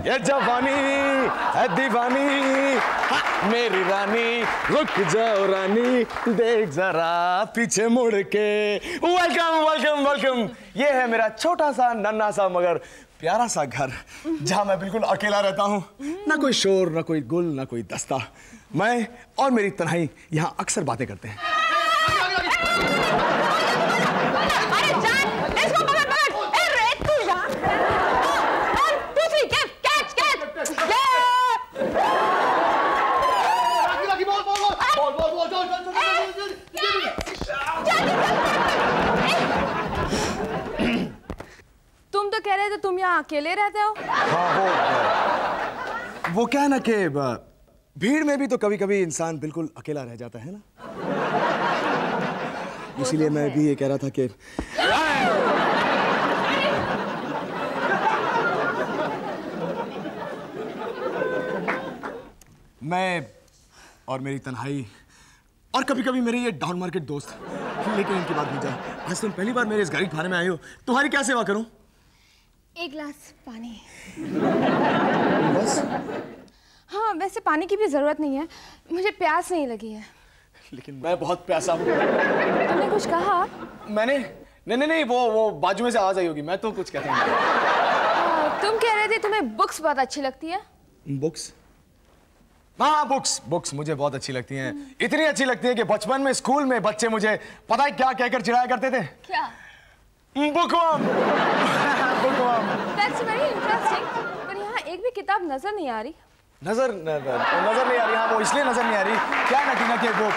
ये जवानी, है दीवानी। मेरी रानी, रुक जाओ रानी, देख जरा पीछे मुड़ के। वेलकम वेलकम वेलकम ये है मेरा छोटा सा नन्ना सा, मगर प्यारा सा घर, जहाँ मैं बिल्कुल अकेला रहता हूँ। ना कोई शोर, ना कोई गुल, ना कोई दस्ता। मैं और मेरी तन्हाई यहाँ अक्सर बातें करते हैं अरे जान इसको पकड़ पकड़ ए रे तू जान one two three catch catch catch तुम तो तुम यहाँ अकेले रहते हो? हाँ वो वो क्या है ना कि भीड़ में भी तो कभी कभी इंसान बिल्कुल अकेला रह जाता है ना? इसीलिए मैं भी ये कह रहा था कि मैं और मेरी तन्हाई और कभी कभी मेरे ये डाउन मार्केट दोस्त लेकिन इनकी बात नहीं जाए आज तुम पहली बार मेरे इस गाड़ी खाने में आए हो तुम्हारी क्या सेवा करूँ? एक गिलास पानी। बस। हाँ वैसे पानी की भी ज़रूरत नहीं है। मुझे प्यास नहीं लगी है। लेकिन मैं बहुत प्यासा हूँ। तुमने कुछ कहा? मैंने? नहीं नहीं नहीं वो वो बाजू में से आवाज़ आई होगी। मैं तो कुछ कहता हूँ। तुम कह रहे थे तुम्हें बुक्स बहुत अच्छी लगती है। बुक्स? हाँ बुक्स बुक्स मुझे बहुत अच्छी लगती हैं। इतनी अच्छी लगती है कि बचपन में स्कूल में बच्चे मुझे पता है क्या कहकर चिढ़ाया करते थे? क्या? Bookworm bookworm that's very interesting पर यहाँ एक भी किताब नज़र नहीं आ रही। नज़र नज़र नहीं आ रही। हाँ वो इसलिए नज़र नहीं आ रही। क्या नटीना के बुक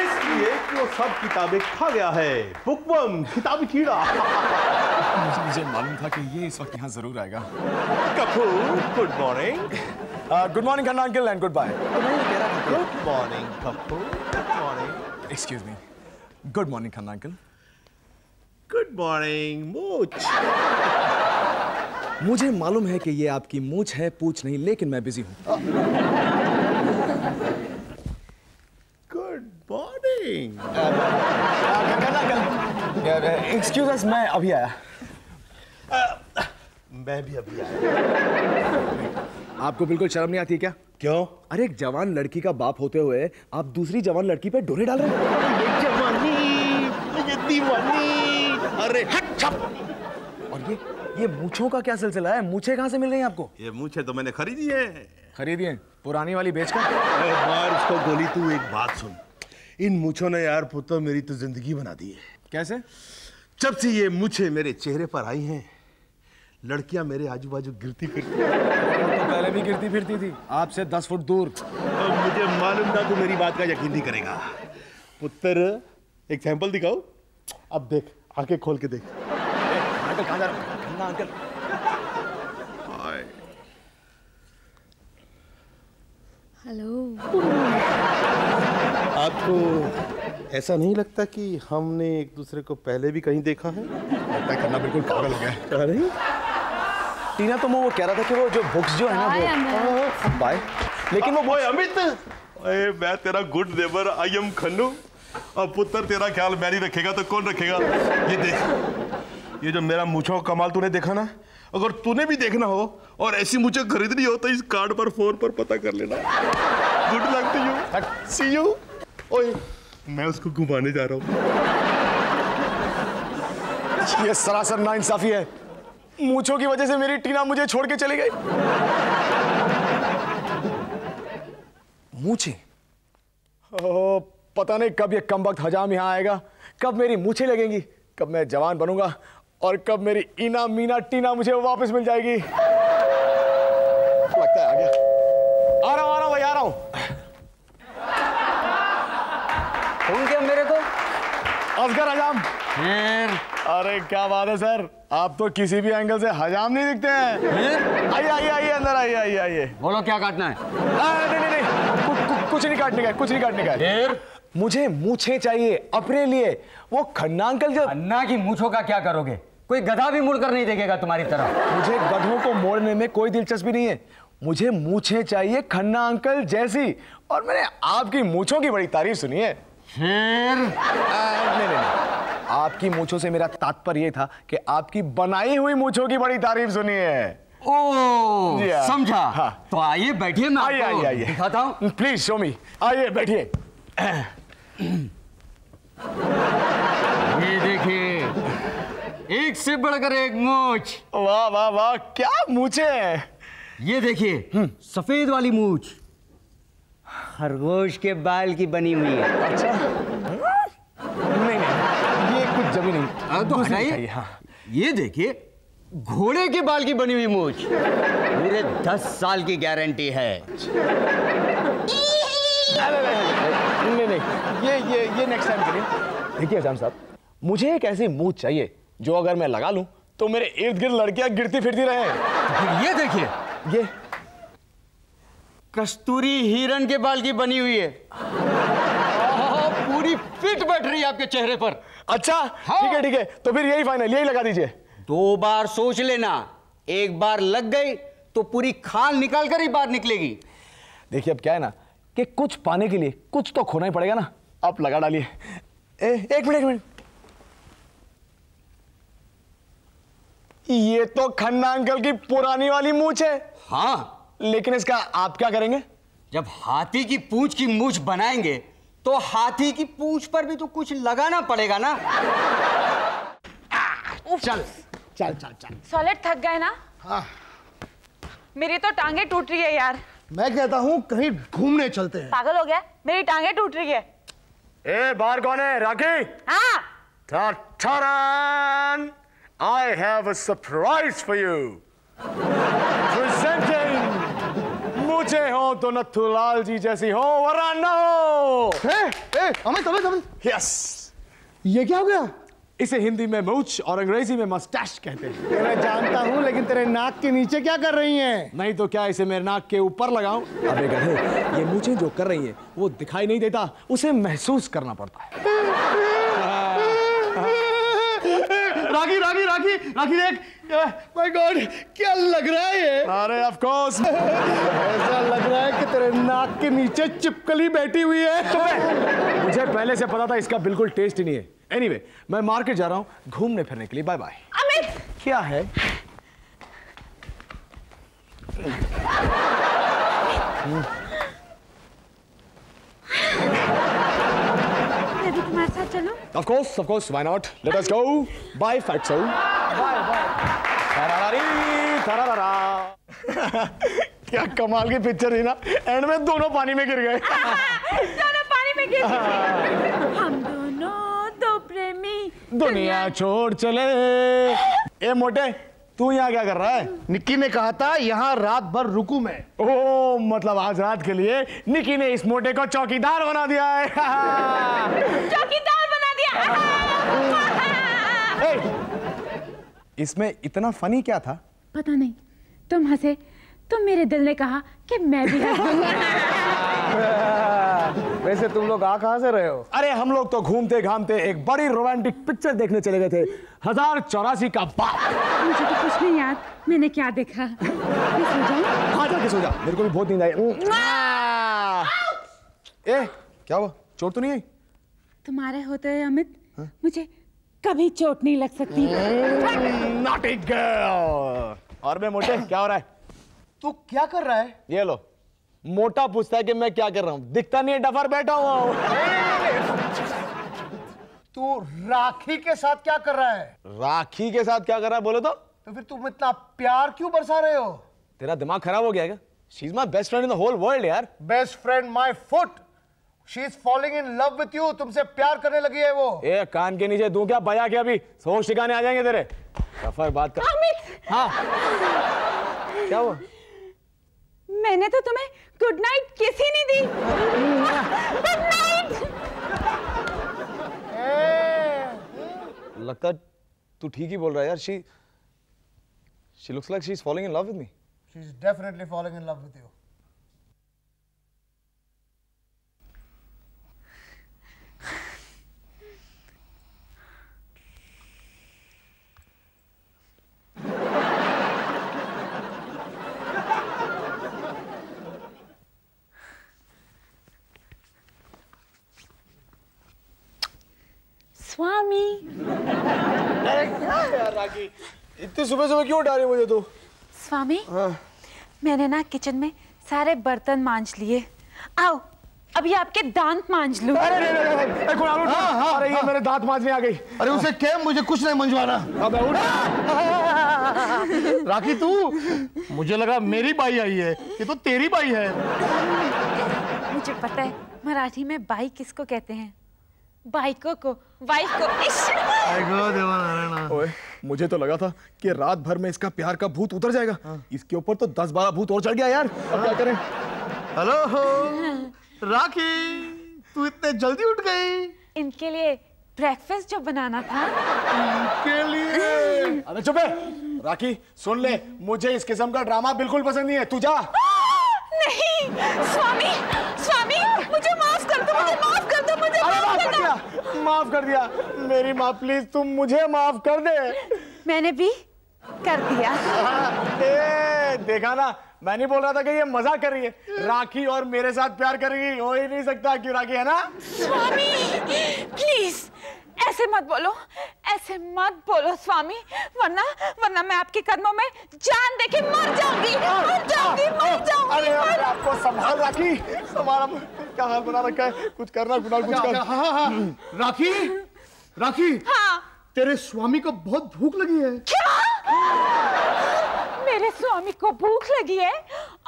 इसलिए कि वो सब किताबें खा गया है। बुकवर्म किताबी कीड़ा। मुझे मुझे मालूम था कि ये इस वक्त यहाँ ज़रूर आएगा। Kapoor good morning good morning Khanna uncle and goodbye तो good morning Kapoor. Good morning excuse me good morning Khanna uncle good morning much मुझे मालूम है कि ये आपकी मूछ है पूछ नहीं लेकिन मैं बिज़ी हूँ। गुड मॉर्निंग एक्सक्यूज अस मैं अभी आया। मैं भी अभी आया। आपको बिल्कुल शर्म नहीं आती क्या? क्यों? अरे एक जवान लड़की का बाप होते हुए आप दूसरी जवान लड़की पे डोरे डाल रहे हैं। जवानी। अरे हट। ये मूछों का क्या सिलसिला है? मूछे कहाँ से मिल रही हैं आपको? ये मूछे तो मैंने खरीदी है। खरीदी हैं? पुरानी वाली बेच कर? मार उसको गोली तू एक बात सुन। इन मूछों ने यार पुत्र मेरी तो ज़िंदगी बना दी है। कैसे? जब से ये मुझे मेरे चेहरे पर आई हैं लड़कियाँ मेरे आजू बाजू गिरती फिरती। तो पहले भी गिरती फिरती थी आपसे दस फुट दूर। अब मुझे मालूम था तू मेरी बात का यकीन नहीं करेगा। पुत्र एक सैंपल दिखाओ। अब देख आँखें खोल के देख। अंकल कहाँ जा रहे हो? खन्ना अंकल हेलो आपको ऐसा नहीं लगता कि हमने एक दूसरे को पहले भी कहीं देखा है? लगता है खन्ना बिल्कुल पागल हो गया है। अरे। टीना तो मैं वो कह रहा था कि वो जो बुक्स जो है ना वो बाय लेकिन वो ओए अमित! अरे मैं तेरा good neighbour I am Khannu. अब पुत्र तेरा ख्याल मैं नहीं रखेगा तो कौन रखेगा? ये देख। ये जो मेरा मूछों कमाल तूने देखा ना अगर तूने भी देखना हो और ऐसी मुझे खरीदनी हो तो इस कार्ड पर फ़ोन पर पता कर लेना। Good luck to you see you ओए मैं उसको घुमाने जा रहा हूँ। ये सरासर नाइंसाफी है। मूछों की वजह से मेरी टीना मुझे छोड़ के चली गई। मूछे? ओ, पता नहीं कब ये कम वक्त हजाम यहाँ आएगा कब मेरी मूछें लगेंगी कब मैं जवान बनूँगा और कब मेरी इना मीना टीना मुझे वापस मिल जाएगी? लगता है आ गया। आ रहा हूँ आ रहा हूँ भाई आ रहा हूँ। क्या मेरे को? असगर हजाम। फिर अरे क्या बात है सर। आप तो किसी भी एंगल से हजाम नहीं दिखते हैं। आइए आइए आइए अंदर आइए आइए आइए। बोलो क्या काटना है? आ, नहीं नहीं नहीं। कु, कु, कुछ नहीं काटने का कुछ नहीं काटने का फिर? मुझे मूछे चाहिए अपने लिए। वो खन्ना अंकल जो अन्ना की मूछों का क्या करोगे? कोई गधा भी मुड़कर नहीं देखेगा तुम्हारी तरफ़ मुझे गधों को मोड़ने में कोई दिलचस्पी नहीं है। मुझे मूछे चाहिए खन्ना अंकल जैसी और मैंने आपकी मूछों की बड़ी तारीफ़ सुनी है। फिर? नहीं नहीं नहीं। आपकी मूछों से मेरा तात्पर्य ये था कि आपकी बनाई हुई मूछों की बड़ी तारीफ़ सुनी है। ओ। समझा। हाँ। तो आइए बैठिए मैं आइए आइए आइए। दिखाता हूँ। प्लीज़ शो मी आइए बैठिए। एक से बढ़कर एक मूछ। वाह वाह वाह क्या मूछे हैं? ये देखिए सफ़ेद वाली मूछ। खरगोश के बाल की बनी हुई है। अच्छा। नहीं नहीं ये कुछ जमी नहीं हाँ, तो हटाइए। हाँ। ये देखिए घोड़े के बाल की बनी हुई मूछ। मेरे दस साल की गारंटी है। नहीं नहीं नहीं ये ये ये नेक्स्ट टाइम के लिए देखिए साहब मुझे एक ऐसी मूछ चाहिए जो अगर मैं लगा लूँ तो मेरे इर्द गिर्द लड़कियाँ गिरती फिरती रहे। ये देखिए। ये। कस्तूरी हिरन के बाल की बनी हुई है। पूरी फिट बैठ रही है आपके चेहरे पर। अच्छा हाँ। ठीक है ठीक है। तो फिर यही फाइनल यही लगा दीजिए। दो बार सोच लेना। एक बार लग गई तो पूरी खाल निकाल कर ही बाहर निकलेगी। देखिए अब क्या है ना कि कुछ पाने के लिए कुछ तो खोना ही पड़ेगा ना। आप लगा डालिए। ए, एक मिनट एक मिनट। ये तो खन्ना अंकल की पुरानी वाली मूछ है। हाँ। लेकिन इसका आप क्या करेंगे? जब हाथी की पूछ की मूछ बनाएँगे तो हाथी की पूछ पर भी तो कुछ लगाना पड़ेगा ना? चल चल चल चल। सॉलिड थक गए ना? मेरी तो टांगे टूट रही है यार। मैं कहता हूँ कहीं घूमने चलते हैं। पागल हो गया? मेरी टांगे टूट रही है। ए बाहर कौन है? राखी? हाँ! I have a surprise for you. Presenting मुझे हो तो नथुलाल जी जैसी हो वरना न हो। ए, ए, अमित अमित अमित। यस ये क्या हो गया? इसे हिंदी में मूछ और अंग्रेज़ी में मस्टैश कहते हैं। मैं जानता हूँ लेकिन तेरे नाक के नीचे क्या कर रही हैं? नहीं तो क्या इसे मेरे नाक के ऊपर लगाऊँ? अबे गधे ये मुझे जो कर रही है वो दिखाई नहीं देता उसे महसूस करना पड़ता है। राखी राखी राखी राखी देख। माय गॉड क्या लग रहा है ये? अरे ऑफ़ कोर्स ऐसा लग रहा है कि तेरे नाक के नीचे चिपकली बैठी हुई है। मुझे पहले से पता था इसका बिल्कुल टेस्ट ही नहीं है। एनीवे anyway, मैं मार्केट जा रहा हूँ घूमने फिरने के लिए। बाय बाय अमित क्या है? मैं भी तुम्हारे साथ चलूँ Of course, of course, why not? Let us go. Bye, Fatso. Bye, bye. Tararari, tararara. क्या कमाल की पिक्चर थी ना एंड में दोनों पानी में गिर गए दोनों पानी में गिर गए। हम दोनों दो प्रेमी दुनिया छोड़ चले ए मोटे तू यहाँ क्या कर रहा है निक्की ने कहा था यहाँ रात भर रुकू मैं ओ मतलब आज रात के लिए निकी ने इस मोटे को चौकीदार बना दिया है चौकीदार बना इसमें इतना फनी क्या था? पता नहीं। तुम हंसे। तो मेरे दिल ने कहा कि मैं भी वैसे तुम लोग आ कहाँ से रहे हो? अरे हम लोग तो घूमते घामते एक बड़ी रोमांटिक पिक्चर देखने चले गए थे। हज़ार चौरासी का बाप। मुझे तो कुछ नहीं याद। मैंने क्या देखा? हाँ जाके सो जा। मेरे को भी बहुत नींद आई। ए क्या हुआ? चोट तो नहीं आई? तुम्हारे होते हुए अमित? मुझे कभी चोट नहीं लग सकती। नॉटी गर्ल और मैं मोटे क्या हो रहा है? तू क्या कर रहा है? ये लो। मोटा पूछता है कि मैं क्या कर रहा हूँ। दिखता नहीं है डफर बैठा हुआ तू राखी के साथ क्या कर रहा है? राखी के साथ क्या कर रहा है बोले तो। तो फिर तुम इतना प्यार क्यों बरसा रहे हो? तेरा दिमाग खराब हो गया क्या? She is my best friend in the whole world यार। Best friend my foot she is falling in love with you तुमसे प्यार करने लगी है वो। ए कान के नीचे दूँ क्या? बया के अभी? सोच ठिकाने आ जाएँगे तेरे। डफर बात कर। अमित हाँ। क्या हुआ? मैंने तो तुम्हें गुड नाइट किस ही नहीं दी। गुड नाइट लगता तू ठीक ही बोल रहा है यार। She she looks like she is falling in love with me she is definitely falling in love with you Swami इतनी सुबह सुबह क्यों उठा रही मुझे तू? स्वामी मैंने ना किचन में सारे बर्तन मांज लिए। आओ अभी आपके दांत मांज लूँ। अरे नहीं नहीं नहीं अरे कुणाल उठ अरे ये मेरे दांत मांजने आ गई। अरे उसे क्या मुझे कुछ नहीं मंजवाना। अबे उठ। राखी तू? मुझे लगा मेरी बाई आई है। ये तो तेरी बाई है। मुझे पता है मराठी में बाई किसको कहते हैं? बाइकों को। वाइफ को। ओए मुझे तो लगा था कि रात भर में इसका प्यार का भूत उतर जाएगा। इसके ऊपर तो दस बारह भूत और चढ़ गया यार। अब क्या करें? हेलो राखी तू इतने जल्दी उठ गई। इनके लिए ब्रेकफास्ट जो बनाना था। के लिए। अबे चुप है। राखी सुन ले मुझे इस किस्म का ड्रामा बिल्कुल पसंद नहीं है। तू जा। नहीं स्वामी स्वामी मुझे माफ़ कर दो मुझे माफ़ कर दो मुझे माफ़ कर दो। माफ़ कर दिया। मेरी माँ प्लीज़ तुम मुझे माफ़ कर दे। मैंने भी कर दिया। ए, देखा ना मैं नहीं बोल रहा था कि ये मज़ाक कर रही है। राखी और मेरे साथ प्यार करेगी हो ही नहीं सकता क्यों राखी है ना? स्वामी प्लीज़ ऐसे मत बोलो ऐसे मत बोलो स्वामी वरना वरना मैं आपके कदमों में जान देके मर जाऊँगी मर जाऊँगी मर जाऊँगी। अरे आपको संभाल राखी। संभाल। क्या हाल बना रखा है? कुछ करना कुणाल कुछ कर। हाँ हाँ हाँ। राखी राखी। हाँ। तेरे स्वामी को बहुत भूख लगी है। मेरे स्वामी को भूख लगी है?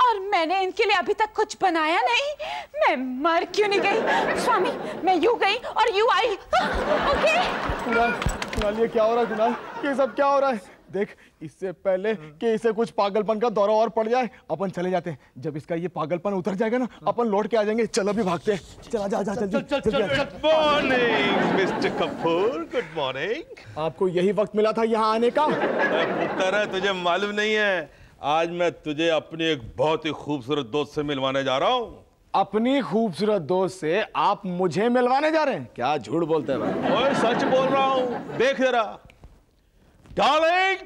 और मैंने इनके लिए अभी तक कुछ बनाया नहीं। मैं मर क्यों नहीं गई? स्वामी मैं यू गई और यू आई। ओके। कुणाल कुणाल ये क्या हो रहा है कुणाल? ये सब क्या हो रहा है? देख इससे पहले कि इसे कुछ पागलपन का दौरा और पड़ जाए अपन चले जाते हैं। जब इसका ये पागलपन उतर जाएगा ना अपन लौट के आ जाएँगे। चल अभी भागते हैं। चला जा जा जल्दी। Good morning mister Kapoor good morning आपको यही वक्त मिला था यहाँ आने का? पुत्र है तुझे मालूम नहीं है आज मैं तुझे अपनी एक बहुत ही खूबसूरत दोस्त से मिलवाने जा रहा हूँ। अपनी खूबसूरत दोस्त से आप मुझे मिलवाने जा रहे हैं? क्या झूठ बोलते हैं भाई? ओए सच बोल रहा हूँ। देख जरा। डार्लिंग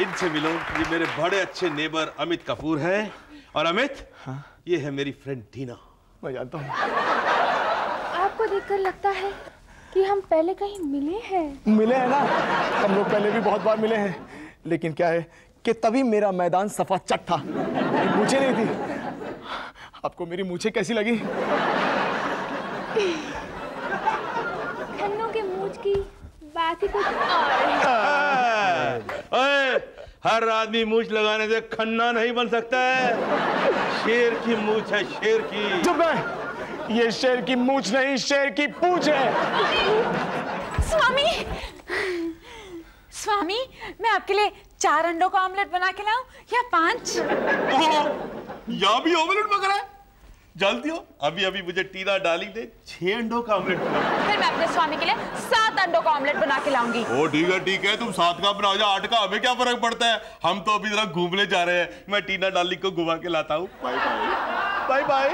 इनसे मिलो ये मेरे बड़े अच्छे नेबर अमित कपूर हैं। और अमित ये है मेरी फ्रेंड टीना। मैं जानता हूँ। आपको देखकर लगता है कि हम पहले कहीं मिले हैं? मिले हैं ना? हम लोग पहले भी बहुत बार मिले हैं। लेकिन क्या है कि तभी मेरा मैदान सफ़ा चट था। मुझे नहीं थी। आपको मेरी मूछे कैसी लगी खन्नों के मूछ की बात ही कुछ और है ओए हर आदमी मूछ लगाने से खन्ना नहीं बन सकता है। शेर की मूछ है शेर की। चुप है ये शेर की मूछ नहीं शेर की पूछ है। स्वामी स्वामी मैं आपके लिए चार अंडों का ऑमलेट बना के लाऊं या पाँच? यहाँ भी ऑमलेट पकड़ा है? जल्दी हो? अभी अभी मुझे टीना डाली दे छह अंडों का ऑमलेट फिर मैं अपने स्वामी के लिए सात अंडों का ऑमलेट बना के लाऊँगी। ओ ठीक है ठीक है तुम सात का बनाओ। या आठ का? हमें क्या फ़र्क पड़ता है? हम तो अभी जरा घूमने जा रहे हैं। मैं टीना डाली को घुमा के लाता हूँ। Bye bye bye bye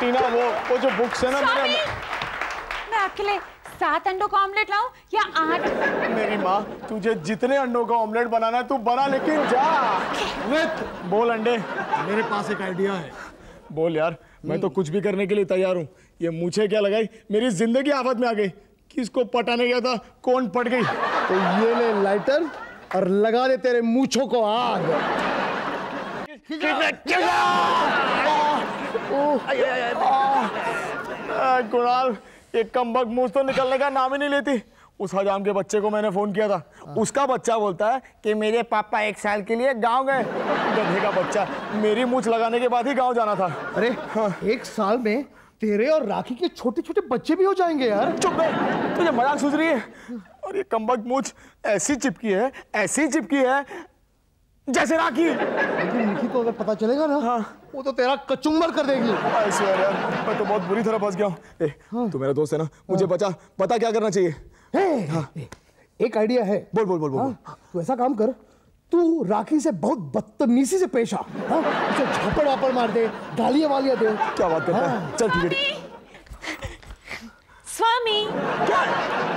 Tina वो वो जो बुक्स है ना मेरे मैं आपके लिए सात अंडों का ऑमलेट लाऊं या आठ? मेरी माँ तुझे जितने अंडों का ऑमलेट बनाना है तू बना लेकिन जा। बोल अंडे। मेरे पास एक आइडिया है। बोल यार मैं तो कुछ भी करने के लिए तैयार हूँ। ये मुझे क्या लगाई? मेरी ज़िंदगी आफत में आ गई। किसको पटाने गया था कौन पट गई? तो ये ले लाइटर और लगा दे तेरे मूछों को आग। कुणाल एक कमबक मुँह तो निकलने का नाम ही नहीं लेती। उस हजाम के बच्चे को मैंने फ़ोन किया था। उसका बच्चा बोलता है कि मेरे पापा एक साल के लिए गाँव गए। गधे का बच्चा। मेरी मूछ लगाने के बाद ही गाँव जाना था। अरे हाँ। एक साल में तेरे और राखी के छोटे छोटे बच्चे भी हो जाएँगे यार। चुप है तुझे मज़ाक सूझ रही है? और ये कमबक मूछ ऐसी चिपकी है ऐसी चिपकी है जैसे राखी निकी को अगर पता चलेगा ना हाँ। वो तो तेरा कचुम्बर कर देगी। यार मैं तो बहुत बुरी तरह फंस गया हूँ। ए, तू मेरा दोस्त है ना? मुझे बचा। पता क्या करना चाहिए? हे, एक आइडिया है। बोल बोल बोल बोल हाँ, तू ऐसा काम कर तू राखी से बहुत बदतमीजी से पेश आ। हाँ, उसे झापड़ वापड़ मार दे गालियाँ वालियाँ दे। क्या बात करता है? चल ठीक है। स्वामी। क्या?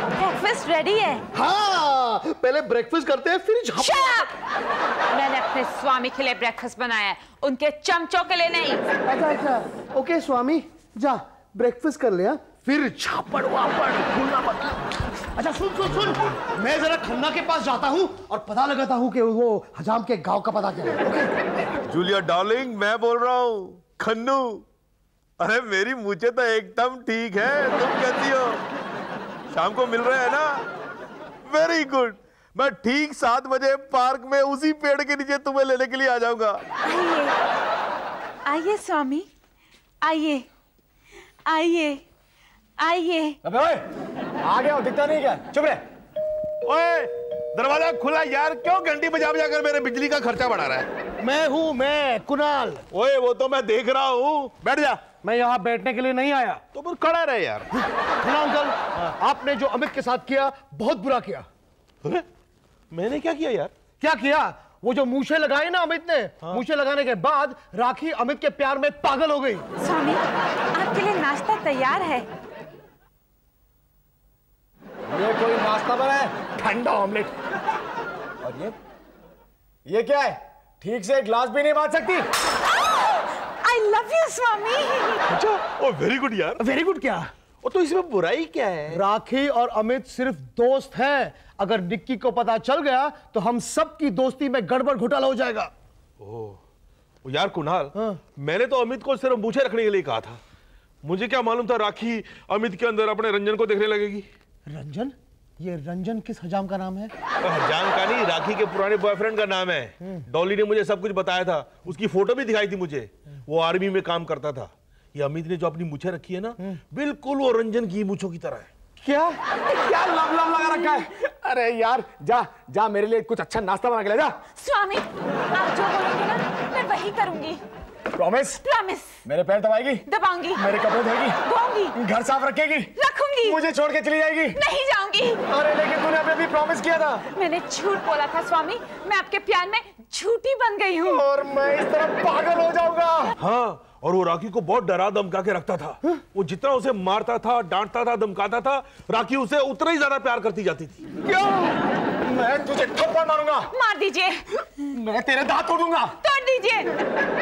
ब्रेकफास्ट रेडी है। हाँ पहले ब्रेकफास्ट करते हैं फिर झापड़ मैंने अपने स्वामी के लिए ब्रेकफास्ट बनाया है उनके चमचों के लिए नहीं। अच्छा अच्छा। ओके स्वामी जा ब्रेकफास्ट कर लिया फिर झापड़ वापड़ भूलना मत। अच्छा सुन सुन सुन। मैं जरा खन्ना के पास जाता हूँ और पता लगाता हूँ कि वो हजाम के गाँव का पता क्या है ओके? जूलिया डार्लिंग मैं बोल रहा हूँ खन्नू। अरे मेरी मुझे तो एकदम ठीक है तुम कैसी हो? शाम को मिल रहे हैं ना? वेरी गुड मैं ठीक सात बजे पार्क में उसी पेड़ के नीचे तुम्हें लेने के लिए आ जाऊँगा। आइए आइए स्वामी। आइए। आइए। आइए। अबे आ गया दिखता नहीं क्या? चुप रहे। ओए दरवाज़ा खुला यार क्यों घंटी बजा बजा कर मेरे बिजली का खर्चा बढ़ा रहा है? मैं हूँ मैं कुणाल। ओए वो तो मैं देख रहा हूँ। बैठ जा। मैं यहाँ बैठने के लिए नहीं आया। तो फिर खड़ा रहे यार। खन्ना अंकल आपने जो अमित के साथ किया बहुत बुरा किया। अरे, मैंने क्या किया यार? क्या किया? वो जो मूछे लगाए ना अमित ने हाँ। मूछे लगाने के बाद राखी अमित के प्यार में पागल हो गई। स्वामी आपके लिए नाश्ता तैयार है। ये कोई नाश्ता बना है? ठंडा ऑमलेट और ये? ये क्या है? ठीक से ग्लास भी नहीं बाँध सकती? आई लव यू स्वामी अच्छा ओ वेरी गुड यार। वेरी गुड क्या? ओ तो इसमें बुराई क्या है? राखी और अमित सिर्फ़ दोस्त हैं। अगर निक्की को पता चल गया तो हम सबकी दोस्ती में गड़बड़ घोटाला हो जाएगा। ओ यार कुणाल हाँ। मैंने तो अमित को सिर्फ़ मूछे रखने के लिए कहा था। मुझे क्या मालूम था राखी अमित के अंदर अपने रंजन को देखने लगेगी? रंजन? ये रंजन किस हजाम का नाम है? जान का नहीं राखी के पुराने बॉयफ्रेंड का नाम है। डॉली ने मुझे सब कुछ बताया था। उसकी फ़ोटो भी दिखाई थी मुझे। वो आर्मी में काम करता था। ये अमित ने जो अपनी मुछे रखी है ना बिल्कुल वो रंजन की मुछों की तरह है। क्या? क्या लब लब लगा रखा है? अरे यार जा जा मेरे लिए कुछ अच्छा नाश्ता बना के ले जा। स्वामी आप जो बोलेंगे ना मैं वही करूँगी। प्रॉमिस प्रॉमिस मेरे पैर दबाएगी? दबाऊँगी। मेरे कपड़े धोएगी? धोऊँगी। घर साफ़ रखेगी? रखूँगी। मुझे छोड़ के चली जाएगी? नहीं जाऊँगी। अरे लेकिन तूने अभी भी प्रॉमिस किया था। मैंने झूठ बोला था स्वामी। मैं आपके प्यार में झूठी बन गई हूँ। और मैं इस तरह पागल हो जाऊँगा। हाँ और वो राखी को बहुत डरा धमका के रखता था। वो जितना उसे मारता था डांटता था धमकाता था राखी उसे उतना ही ज़्यादा प्यार करती जाती थी। क्या? मैं तुझे थप्पड़ मारूँगा। मार दीजिए। मैं तेरे दांत तोड़ूँगा। तोड़ दीजिए।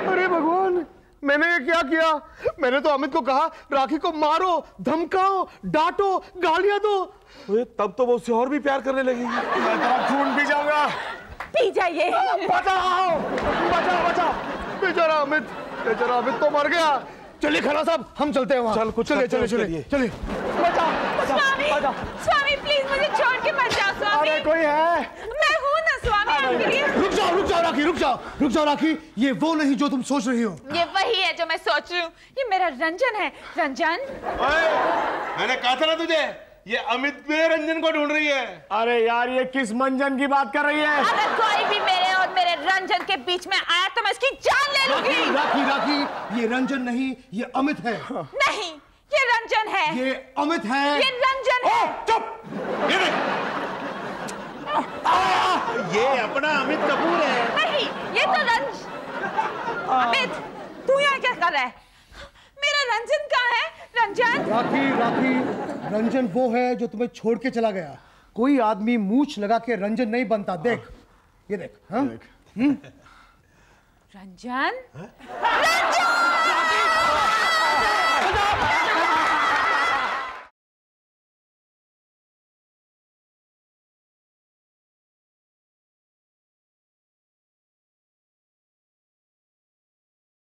अरे भगवान मैंने ये क्या किया? मैंने तो अमित को कहा राखी को मारो धमकाओ डांटो गालियाँ दो। अरे, तब तो वो उससे और भी प्यार करने लगेगी। मैं तेरा खून पी जाऊँगा। पी जाइए। बचाओ बचाओ बचाओ। बेचारा अमित बेचारा अमित तो मर गया। चलिए खन्ना साहब हम चलते हैं वहाँ। चल, कुछ चलिए करते हैं चलिए चलिए लिए। चलिए बचाओ। स्वामी प्लीज़ मुझे छोड़ के मत जाओ स्वामी। अरे कोई है? मैं हूँ ना स्वामी आपके लिए रुक जाओ रुक जाओ राखी रुक जाओ रुक जाओ राखी। ये वो नहीं जो तुम सोच रही हो। ये वही है जो मैं सोच रही हूँ। ये मेरा रंजन है। रंजन? मैंने कहा था ना तुझे ये अमित में रंजन को ढूंढ रही है। अरे यार ये किस मंजन की बात कर रही है? अगर कोई भी मेरे और मेरे रंजन के बीच में आया तो मैं इसकी जान ले लूँगी। राखी राखी राखी ये रंजन नहीं ये अमित है। नहीं ये रंजन है। ये अमित है। ये रंजन है। चुप! ये देख। ये अपना अमित कपूर है। नहीं ये तो रंज। अमित तू यहाँ क्या कर रहा है? मेरा रंजन कहाँ है? रंजन? राखी राखी रंजन वो है जो तुम्हें छोड़ के चला गया। कोई आदमी मूछ लगा के रंजन नहीं बनता देख। ये देख हाँ? रंजन? रंजन!